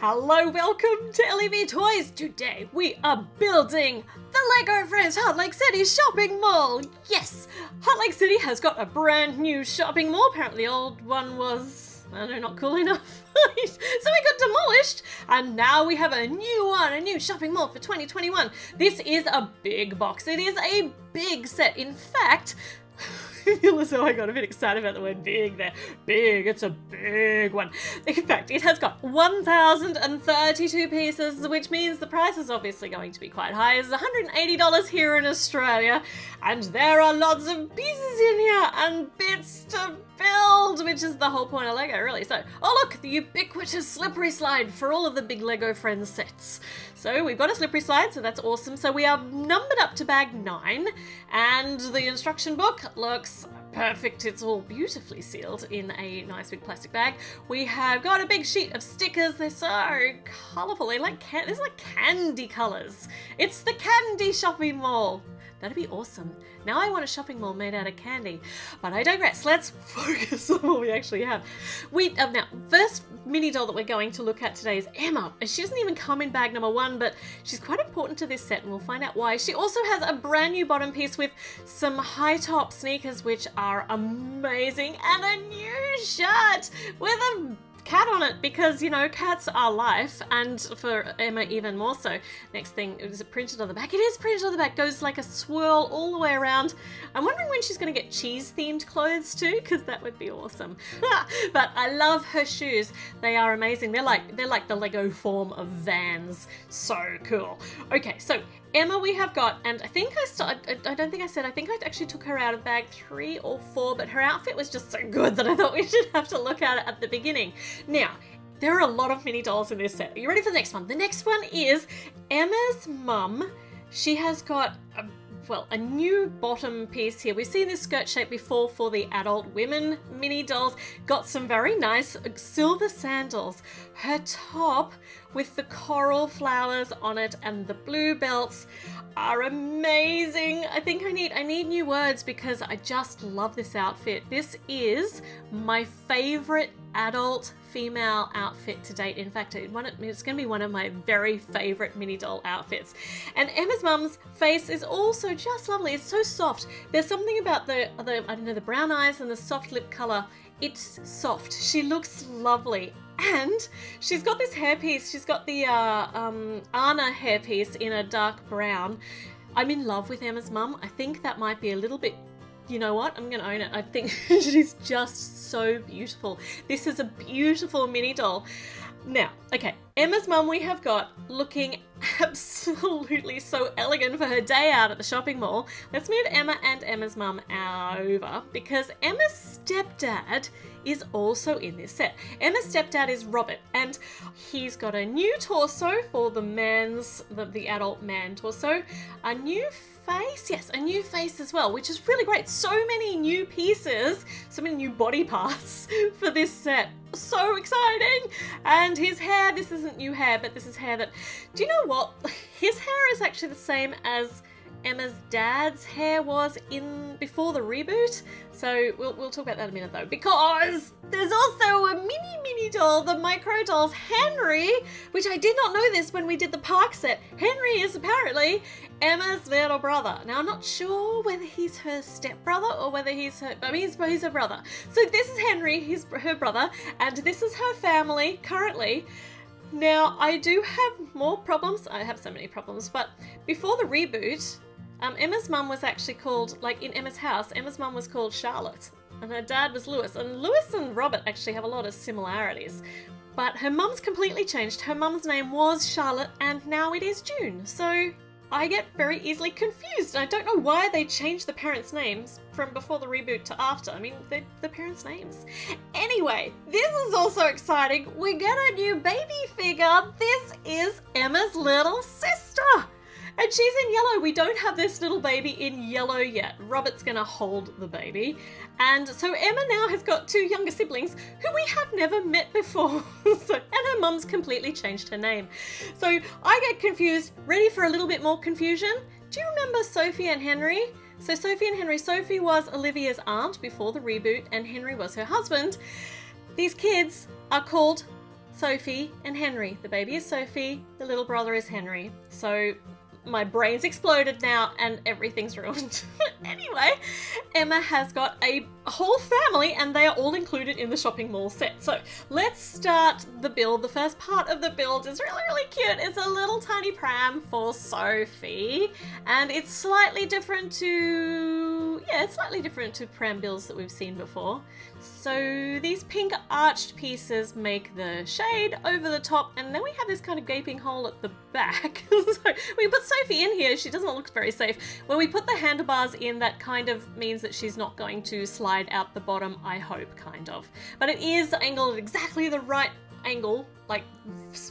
Hello, welcome to ellieV Toys. Today we are building the LEGO Friends Heartlake City shopping mall. Yes, Heartlake City has got a brand new shopping mall. Apparently the old one was, I don't know, not cool enough. so it got demolished and now we have a new one, a new shopping mall for 2021. This is a big box. It is a big set. In fact, feel as though I got a bit excited about the word big there. Big, it's a big one. In fact, it has got 1,032 pieces, which means the price is obviously going to be quite high. It's $180 here in Australia, and there are lots of pieces in here and bits to build, which is the whole point of Lego, really. So, oh look, the ubiquitous slippery slide for all of the big Lego Friends sets. So we've got a slippery slide, so that's awesome. So we are numbered up to bag nine, and the instruction book looks perfect. It's all beautifully sealed in a nice big plastic bag. We have got a big sheet of stickers. They're so colourful. They like can like candy colours. It's the candy shopping mall. That'd be awesome. Now I want a shopping mall made out of candy. But I digress. Let's focus on what we actually have. We um, Now, first mini doll that we're going to look at today is Emma. And She doesn't even come in bag number one, but she's quite important to this set and we'll find out why. She also has a brand new bottom piece with some high top sneakers, which are amazing, and a new shirt with a cat on it because you know cats are life and for Emma even more so. Next thing is it printed on the back. It is printed on the back. Goes like a swirl all the way around. I'm wondering when she's gonna get cheese themed clothes too because that would be awesome. But I love her shoes. They are amazing. They're like they're like the Lego form of Vans. So cool. Okay so Emma we have got, and I think I started, I don't think I said, I think I actually took her out of bag three or four, but her outfit was just so good that I thought we should have to look at it at the beginning. Now, there are a lot of mini dolls in this set. Are you ready for the next one? The next one is Emma's mum. She has got a well, a new bottom piece here. We've seen this skirt shape before for the adult women mini dolls. Got some very nice silver sandals. Her top with the coral flowers on it and the blue belts are amazing. I think I need I need new words because I just love this outfit. This is my favorite adult female outfit to date. In fact, it's going to be one of my very favorite mini doll outfits. And Emma's mum's face is also just lovely. It's so soft. There's something about the, the I don't know, the brown eyes and the soft lip color. It's soft. She looks lovely and she's got this hairpiece. She's got the uh, um, Anna hairpiece in a dark brown. I'm in love with Emma's mum. I think that might be a little bit you know what? I'm going to own it. I think she's just so beautiful. This is a beautiful mini doll. Now, okay, Emma's mum we have got looking absolutely so elegant for her day out at the shopping mall. Let's move Emma and Emma's mum over because Emma's stepdad is also in this set. Emma's stepdad is Robert and he's got a new torso for the man's, the, the adult man torso, a new face, yes, a new face as well, which is really great. So many new pieces, so many new body parts for this set. So exciting! And his hair, this isn't new hair, but this is hair that, do you know what? His hair is actually the same as Emma's dad's hair was in before the reboot. So we'll, we'll talk about that in a minute though, because there's also a mini mini doll, the micro dolls Henry, which I did not know this when we did the park set. Henry is apparently Emma's little brother. Now I'm not sure whether he's her stepbrother or whether he's her, I mean he's, he's her brother. So this is Henry, he's her brother, and this is her family currently. Now, I do have more problems. I have so many problems, but before the reboot, um, Emma's mum was actually called, like in Emma's house, Emma's mum was called Charlotte, and her dad was Lewis. And Lewis and Robert actually have a lot of similarities. But her mum's completely changed. Her mum's name was Charlotte, and now it is June. So I get very easily confused. I don't know why they changed the parents' names from before the reboot to after. I mean, they're the parents' names. Anyway, this is also exciting. We get a new baby figure. This is Emma's little sister. And she's in yellow. We don't have this little baby in yellow yet. Robert's gonna hold the baby. And so Emma now has got two younger siblings who we have never met before. so, and her mum's completely changed her name. So I get confused, ready for a little bit more confusion. Do you remember Sophie and Henry? So Sophie and Henry, Sophie was Olivia's aunt before the reboot and Henry was her husband. These kids are called Sophie, and Henry. The baby is Sophie, the little brother is Henry. So my brain's exploded now and everything's ruined. anyway, Emma has got a whole family and they are all included in the shopping mall set. So let's start the build. The first part of the build is really, really cute. It's a little tiny pram for Sophie and it's slightly different to, yeah, it's slightly different to pram builds that we've seen before. So these pink arched pieces make the shade over the top and then we have this kind of gaping hole at the back. so we put Sophie in here, she doesn't look very safe. When we put the handlebars in, that kind of means that she's not going to slide out the bottom, I hope, kind of. But it is angled at exactly the right angle, like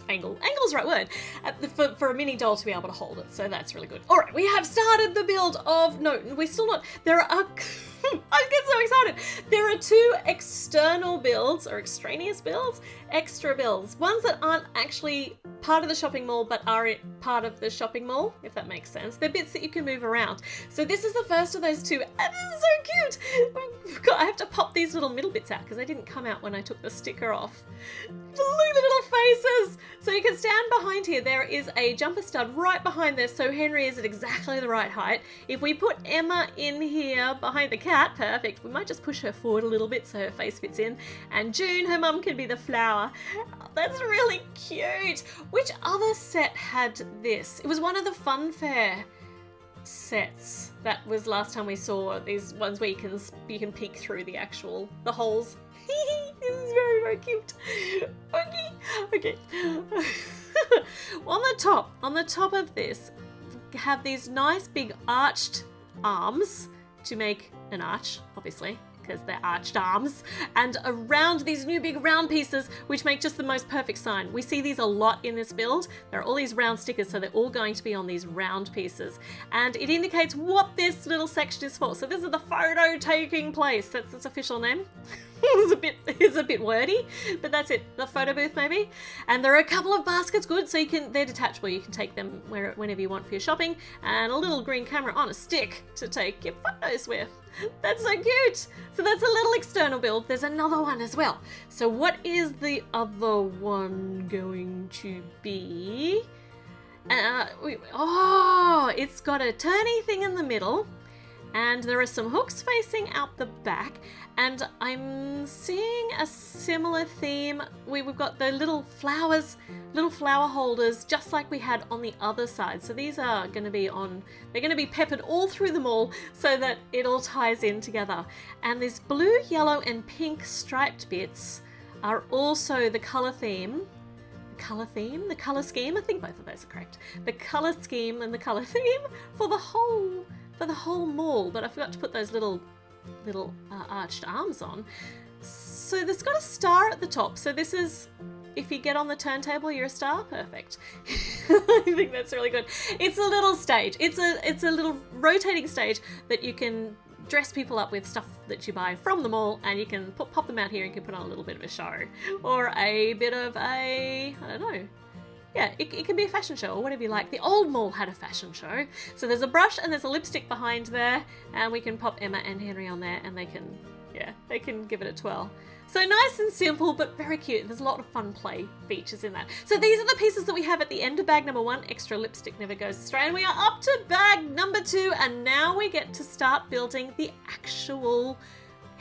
angle, angle's the right word, uh, for, for a mini doll to be able to hold it. So that's really good. All right, we have started the build of, no, we're still not, there are, I get so excited. There are two external builds or extraneous builds, extra builds, ones that aren't actually part of the shopping mall but are part of the shopping mall, if that makes sense. They're bits that you can move around. So this is the first of those two, and this is so cute. I have to pop these little middle bits out because they didn't come out when I took the sticker off. The little faces. So you can stand behind here. There is a jumper stud right behind this, so Henry is at exactly the right height. If we put Emma in here behind the cat, perfect. We might just push her forward a little bit so her face fits in. And June, her mum, can be the flower. That's really cute. Which other set had this? It was one of the funfair sets that was last time we saw these ones where you can you can peek through the actual the holes cute okay okay on the top on the top of this have these nice big arched arms to make an arch obviously because they're arched arms, and around these new big round pieces, which make just the most perfect sign. We see these a lot in this build. There are all these round stickers, so they're all going to be on these round pieces. And it indicates what this little section is for. So this is the photo taking place. That's its official name. it's a bit it's a bit wordy, but that's it. The photo booth maybe. And there are a couple of baskets, good, so you can they're detachable. You can take them where, whenever you want for your shopping, and a little green camera on a stick to take your photos with. That's so cute. So that's a little external build. There's another one as well. So what is the other one going to be? Uh, oh, it's got a turny thing in the middle and there are some hooks facing out the back and I'm seeing a similar theme. We, have got the little flowers, little flower holders, just like we had on the other side. So these are going to be on, they're going to be peppered all through them all so that it all ties in together. And these blue, yellow and pink striped bits are also the colour theme the colour theme, the colour scheme, I think both of those are correct. The colour scheme and the colour theme for the whole for the whole mall, but I forgot to put those little little uh, arched arms on. So there's got a star at the top. So this is, if you get on the turntable, you're a star. Perfect. I think that's really good. It's a little stage. It's a it's a little rotating stage that you can dress people up with stuff that you buy from the mall and you can put, pop them out here and you can put on a little bit of a show or a bit of a I don't know yeah, it, it, can be a fashion show or whatever you like. The old mall had a fashion show. So there's a brush and there's a lipstick behind there, and we can pop Emma and Henry on there and they can, yeah, they can give it a twirl. So nice and simple, but very cute. There's a lot of fun play features in that. So these are the pieces that we have at the end of bag number one. Extra lipstick never goes astray. And we are up to bag number two, and now we get to start building the actual,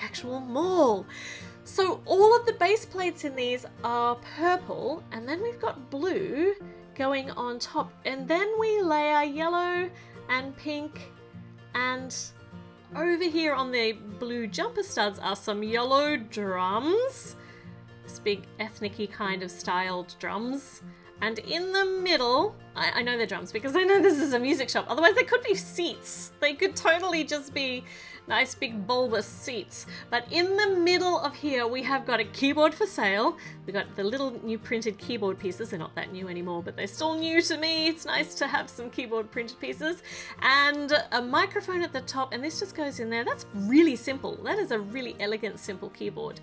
actual mall. So all of the base plates in these are purple and then we've got blue going on top and then we layer yellow and pink and over here on the blue jumper studs are some yellow drums. This big ethnic kind of styled drums. And in the middle, I, I, know they're drums because I know this is a music shop. Otherwise, they could be seats. They could totally just be nice big bulbous seats. But in the middle of here, we have got a keyboard for sale. We've got the little new printed keyboard pieces. They're not that new anymore, but they're still new to me. It's nice to have some keyboard printed pieces. And a microphone at the top, and this just goes in there. That's really simple. That is a really elegant, simple keyboard.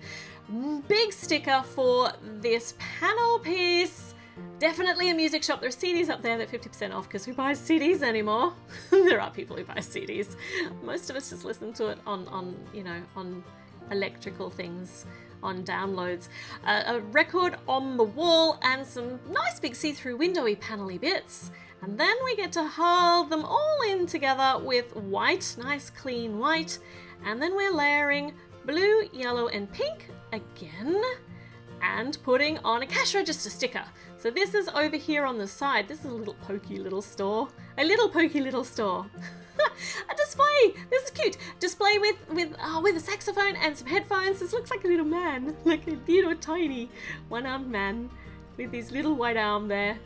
Big sticker for this panel piece Definitely a music shop. There's CDs up there that 50% off because who buys CDs anymore? there are people who buy CDs. Most of us just listen to it on, on you know, on electrical things on downloads. Uh, a record on the wall and some nice big see-through windowy panely bits. And then we get to hold them all in together with white, nice clean white. And then we're layering blue, yellow, and pink again and putting on a cash register sticker. So this is over here on the side. This is a little pokey little store. A little pokey little store. a display. This is cute. Display with with uh, with a saxophone and some headphones. This looks like a little man, like a little tiny one-armed man with his little white arm there.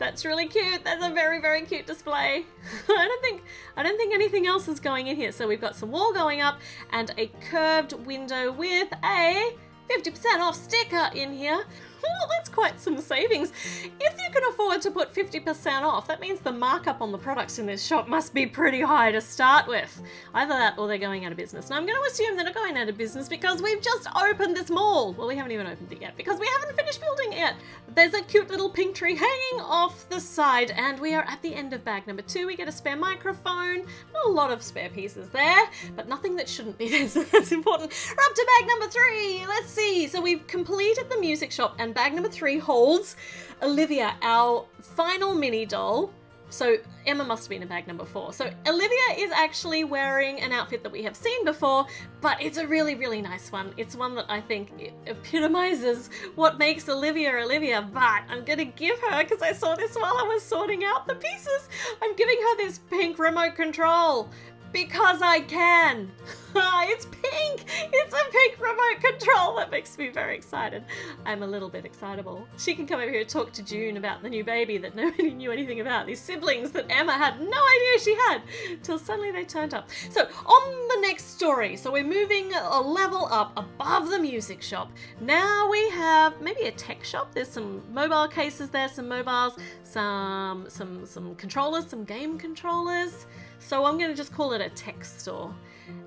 That's really cute. That's a very, very cute display. I don't think I don't think anything else is going in here. So we've got some wall going up and a curved window with a 50% off sticker in here. Well, that's quite some savings. If you can afford to put 50% off, that means the markup on the products in this shop must be pretty high to start with. Either that or they're going out of business. Now, I'm going to assume they're not going out of business because we've just opened this mall. Well, we haven't even opened it yet because we haven't finished building it yet. There's a cute little pink tree hanging off the side and we are at the end of bag number two. We get a spare microphone, not a lot of spare pieces there, but nothing that shouldn't be there, so that's important. We're up to bag number three. Let's see. So we've completed the music shop and bag number three holds Olivia, our final mini doll. So Emma must have been in bag number four. So Olivia is actually wearing an outfit that we have seen before, but it's a really, really nice one. It's one that I think epitomizes what makes Olivia Olivia, but I'm gonna give her, because I saw this while I was sorting out the pieces, I'm giving her this pink remote control because I can. it's pink! It's a pink remote control! That makes me very excited. I'm a little bit excitable. She can come over here and talk to June about the new baby that nobody knew anything about. These siblings that Emma had no idea she had till suddenly they turned up. So, on the next story, so we're moving a level up above the music shop. Now we have maybe a tech shop. There's some mobile cases there, some mobiles, some some some controllers, some game controllers. So I'm going to just call it a tech store.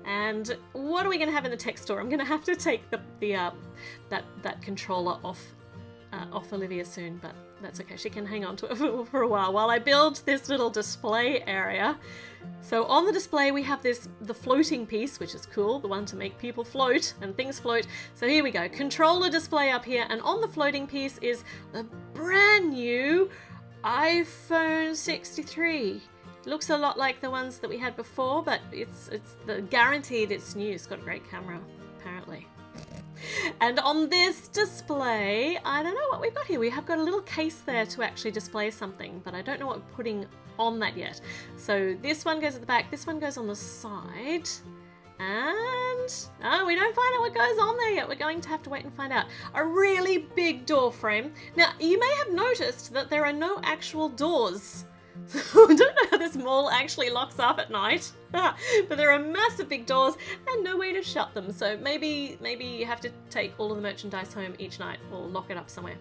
And what are we going to have in the tech store? I'm going to have to take the, the uh, that that controller off uh, off Olivia soon, but that's okay. She can hang on to it for, for, a while while I build this little display area. So on the display we have this the floating piece, which is cool, the one to make people float and things float. So here we go, controller display up here, and on the floating piece is the brand new iPhone 63. Looks a lot like the ones that we had before, but it's it's the guaranteed it's new. It's got a great camera, apparently. And on this display, I don't know what we've got here. We have got a little case there to actually display something, but I don't know what we're putting on that yet. So this one goes at the back, this one goes on the side. And oh, we don't find out what goes on there yet. We're going to have to wait and find out. A really big door frame. Now, you may have noticed that there are no actual doors so I don't know how this mall actually locks up at night, but there are massive big doors and no way to shut them. So maybe maybe you have to take all of the merchandise home each night or lock it up somewhere.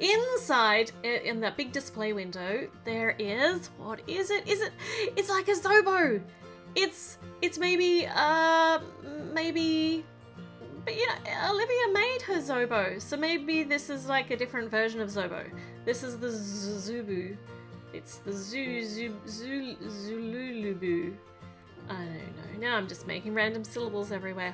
Inside, in that big display window, there is what is it? Is it? It's like a Zobo. It's it's maybe uh maybe but you know, Olivia made her Zobo, so maybe this is like a different version of Zobo. This is the Zubu. It's the Zoo Zoo Zululubu. I don't know. Now I'm just making random syllables everywhere.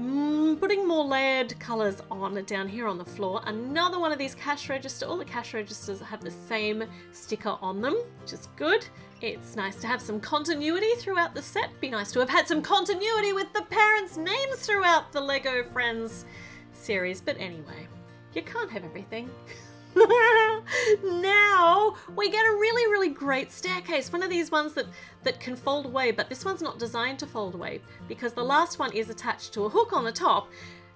Mm, putting more layered colours on down here on the floor. Another one of these cash register. All the cash registers have the same sticker on them, which is good. It's nice to have some continuity throughout the set. Be nice to have had some continuity with the parents' names throughout the Lego Friends series. But anyway, you can't have everything. now we get a really, really great staircase. One of these ones that, that can fold away, but this one's not designed to fold away because the last one is attached to a hook on the top.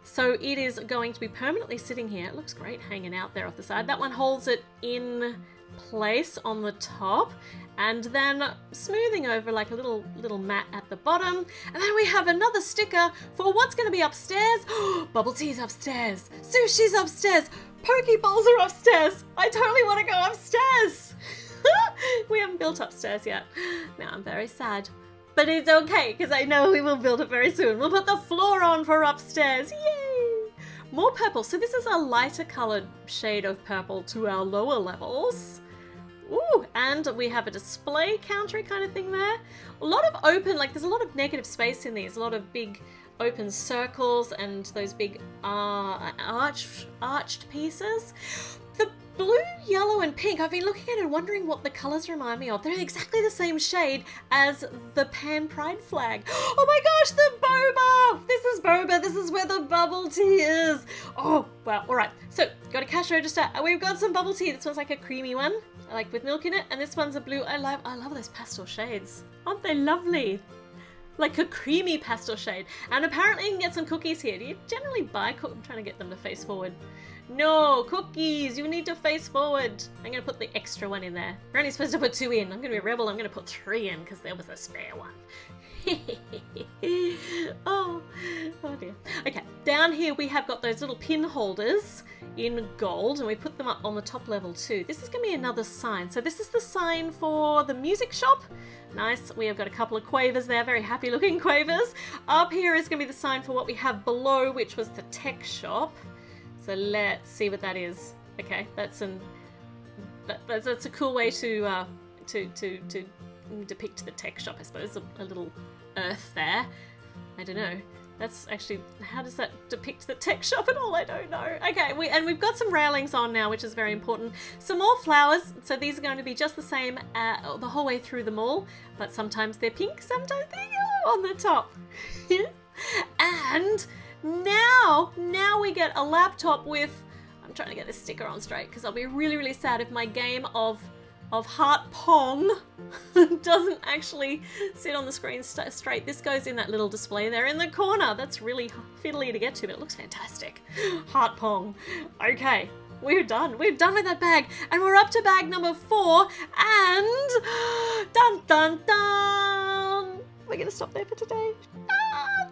So it is going to be permanently sitting here. It looks great hanging out there off the side. That one holds it in place on the top and then smoothing over like a little little mat at the bottom. And then we have another sticker for what's going to be upstairs. Bubble tea's upstairs. Sushi's upstairs. Pokeballs are upstairs. I totally want to go upstairs. we haven't built upstairs yet. Now I'm very sad. But it's okay, because I know we will build it very soon. We'll put the floor on for upstairs. Yay! More purple. So this is a lighter colored shade of purple to our lower levels. Ooh, and we have a display counter kind of thing there. A lot of open, like there's a lot of negative space in these, a lot of big open circles and those big uh, arch, arched pieces. The blue, yellow, and pink, I've been looking at it and wondering what the colours remind me of. They're exactly the same shade as the Pan Pride flag. Oh my gosh, the boba! This is boba, this is where the bubble tea is. Oh, well, alright. So, got a cash register. and We've got some bubble tea. This one's like a creamy one, like with milk in it, and this one's a blue. I love, I love those pastel shades. Aren't they lovely? Like a creamy pastel shade. And apparently you can get some cookies here. Do you generally buy cookies? I'm trying to get them to face forward. No, cookies! You need to face forward. I'm gonna put the extra one in there. We're only supposed to put two in. I'm gonna be a rebel. I'm gonna put three in because there was a spare one. oh, oh dear. Okay, down here we have got those little pin holders in gold and we put them up on the top level too. This is going to be another sign. So this is the sign for the music shop. Nice. We have got a couple of quavers there, very happy looking quavers. Up here is going to be the sign for what we have below, which was the tech shop. So let's see what that is. Okay, that's an that, that's, that's a cool way to uh, to to to depict the tech shop, I suppose. A, a little earth there. I don't know. That's actually how does that depict the tech shop at all? I don't know. Okay, we and we've got some railings on now, which is very important. Some more flowers. So these are going to be just the same uh, the whole way through the mall, but sometimes they're pink, sometimes they're yellow on the top. and now, now we get a laptop with. I'm trying to get this sticker on straight because I'll be really, really sad if my game of of Heart Pong doesn't actually sit on the screen st straight. This goes in that little display there in the corner. That's really fiddly to get to, but it looks fantastic. Heart Pong. Okay, we're done. We're done with that bag. And we're up to bag number four. And dun dun dun. We're gonna stop there for today. Ah,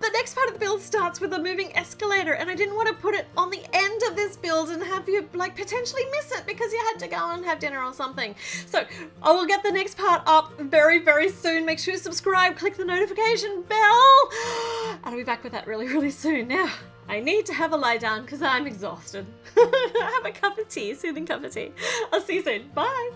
the next part of the build starts with a moving escalator, and I didn't want to put it on the end of this build and have you like potentially miss it because you had to go and have dinner or something. So I will get the next part up very, very soon. Make sure you subscribe, click the notification bell, and I'll be back with that really, really soon. Now, I need to have a lie down because I'm exhausted. have a cup of tea, soothing cup of tea. I'll see you soon. Bye.